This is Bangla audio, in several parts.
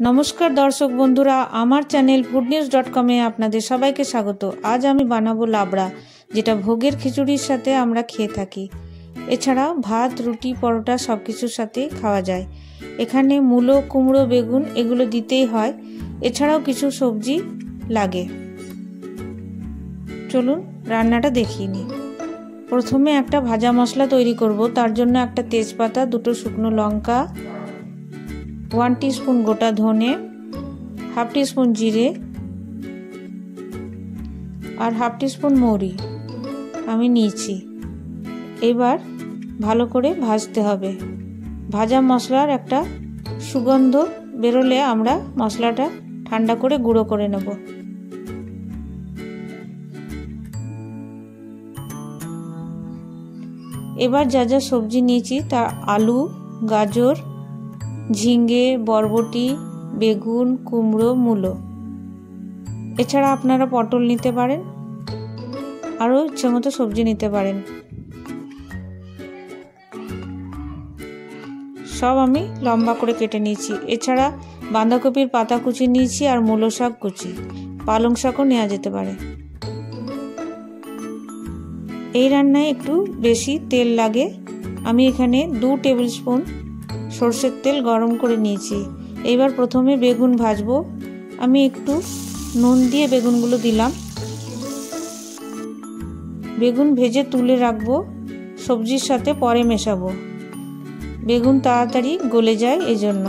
নমস্কার দর্শক বন্ধুরা, আমার চ্যানেল ফুড নিউজ ডট কমে আপনাদের সবাইকে স্বাগত। আজ আমি বানাবো লাবড়া, যেটা ভোগের খিচুড়ির সাথে আমরা খেয়ে থাকি। এছাড়া ভাত, রুটি, পরোটা সব কিছুর সাথে খাওয়া যায়। এখানে মূলো, কুমড়ো, বেগুন এগুলো দিতেই হয়। এছাড়াও কিছু সবজি লাগে। চলুন রান্নাটা দেখিয়ে নিই। প্রথমে একটা ভাজা মশলা তৈরি করব। তার জন্য একটা তেজপাতা, দুটো শুকনো লঙ্কা ওয়ান স্পুন গোটা ধনে হাফ স্পুন জিরে, আর হাফ স্পুন মৌরি আমি নিয়েছি। এবার ভালো করে ভাজতে হবে। ভাজা মশলার একটা সুগন্ধ বেরোলে আমরা মশলাটা ঠান্ডা করে গুঁড়ো করে নেব। এবার যা যা সবজি নিয়েছি তা আলু, গাজর ঝিঙ্গে বরবটি, বেগুন, কুমড়ো, মূলো। এছাড়া আপনারা পটল নিতে পারেন, আরও ইচ্ছে মতো সবজি নিতে পারেন। সব আমি লম্বা করে কেটে নিয়েছি। এছাড়া বাঁধাকপির পাতা কুচি নিয়েছি আর মূলো শাক কুচি। পালং শাকও নেওয়া যেতে পারে। এই রান্নায় একটু বেশি তেল লাগে। আমি এখানে দু টেবিল স্পুন সর্ষের তেল গরম করে নিয়েছি। এইবার প্রথমে বেগুন ভাজবো। আমি একটু নুন দিয়ে বেগুনগুলো দিলাম। বেগুন ভেজে তুলে রাখব। সবজির সাথে পরে মেশাবো। বেগুন তাড়াতাড়ি গলে যায় এই জন্য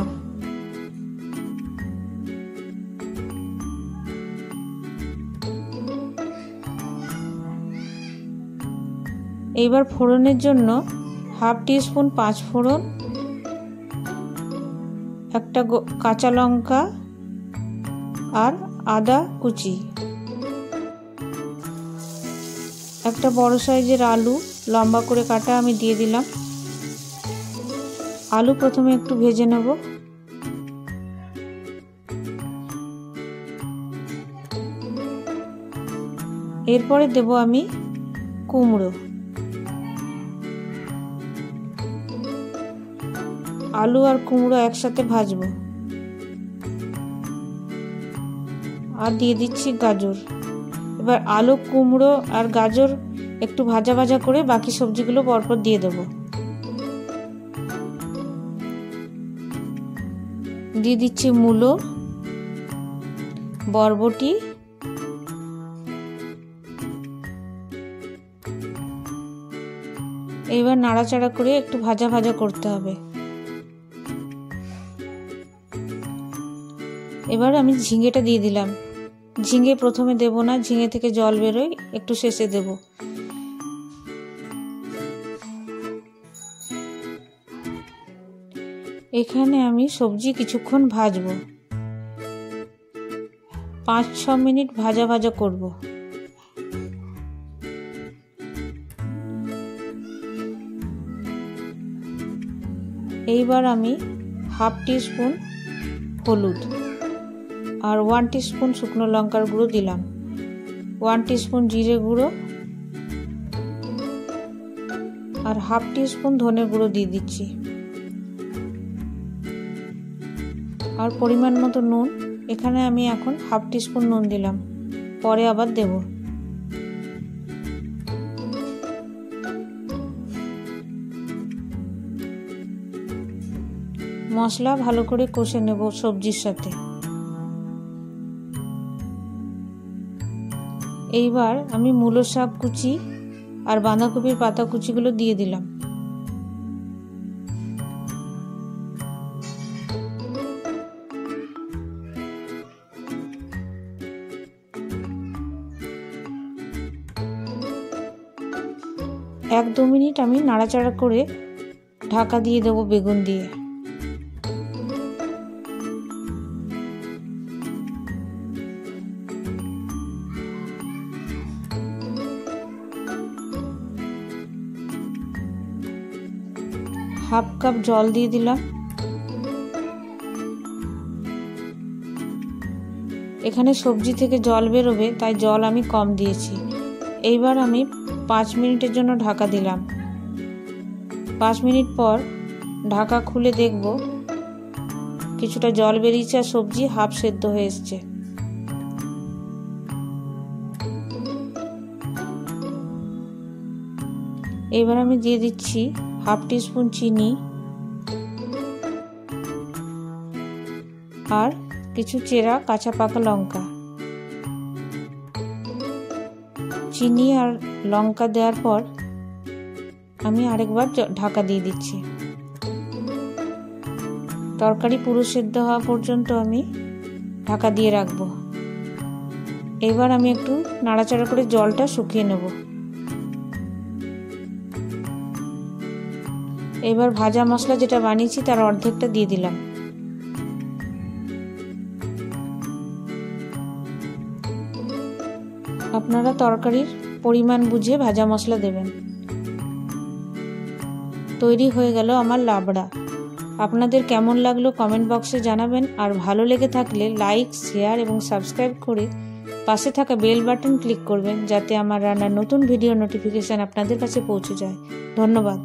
এইবার ফোড়নের জন্য হাফ টি স্পুন পাঁচ ফোড়ন একটা কাঁচা লঙ্কা আর আদা কুচি। একটা বড় সাইজের আলু লম্বা করে কাটা আমি দিয়ে দিলাম। আলু প্রথমে একটু ভেজে নেব। এরপরে দেব আমি কুমড়ো। আলু আর কুমড়ো একসাথে ভাজবো। আর দিয়ে দিচ্ছি গাজর। এবার আলু, কুমড়ো আর গাজর একটু ভাজা ভাজা করে বাকি সবজিগুলো পরপর দিয়ে দেবো। দিয়ে দিচ্ছি মূলো, বরবটি এবার নাড়াচাড়া করে একটু ভাজা ভাজা করতে হবে। এবার আমি ঝিঙেটা দিয়ে দিলাম। ঝিঙে প্রথমে দেব না, ঝিঙে থেকে জল বেরোয়, একটু শেষে দেব। এখানে আমি সবজি কিছুক্ষণ ভাজবো। পাঁচ, ছ মিনিট ভাজা ভাজা করব। এইবার আমি হাফ টি স্পুন হলুদ। আর ওয়ান স্পুন শুকনো লঙ্কার গুঁড়ো দিলাম। ওয়ান স্পুন জিরে গুঁড়ো আর হাফ স্পুন ধনে গুঁড়ো দিয়ে দিচ্ছি। আর পরিমাণ মতো নুন। এখানে আমি এখন হাফ স্পুন নুন দিলাম। পরে আবার দেব। মশলা ভালো করে কষে নেব সবজির সাথে। এইবার আমি মূলো শাক কুচি আর বাঁধাকপির পাতা কুচিগুলো দিয়ে দিলাম। এক দু মিনিট আমি নাড়াচাড়া করে ঢাকা দিয়ে দেবো বেগুন দিয়ে। হাফ কাপ জল দিয়ে দিলাম। এখানে সবজি থেকে জল বেরোবে, তাই জল আমি কম দিয়েছি। এইবার আমি পাঁচ মিনিটের জন্য ঢাকা দিলাম। পাঁচ মিনিট পর ঢাকা খুলে দেখব, কিছুটা জল বেরিয়েছে আর সবজি হাফ সেদ্ধ হয়ে এসছে। এবার আমি দিয়ে দিচ্ছি হাফ টিস্পুন চিনি আর কিছু চেরা কাঁচা পাকা লঙ্কা। চিনি আর লঙ্কা দেওয়ার পর আমি আরেকবার ঢাকা দিয়ে দিচ্ছি। তরকারি পুরো সেদ্ধ হওয়া পর্যন্ত আমি ঢাকা দিয়ে রাখব। এবার আমি একটু নাড়াচাড়া করে জলটা শুকিয়ে নেব। এবার ভাজা মশলা যেটা বানিয়েছি তার অর্ধেকটা দিয়ে দিলাম। আপনারা তরকারির পরিমাণ বুঝে ভাজা মশলা দেবেন। তৈরি হয়ে গেল আমার লাবড়া। আপনাদের কেমন লাগল কমেন্ট বক্সে জানাবেন, আর ভালো লেগে থাকলে লাইক, শেয়ার এবং সাবস্ক্রাইব করে পাশে থাকা বেল বাটন ক্লিক করবেন, যাতে আমার রান্নার নতুন ভিডিও নোটিফিকেশান আপনাদের কাছে পৌঁছে যায়। ধন্যবাদ।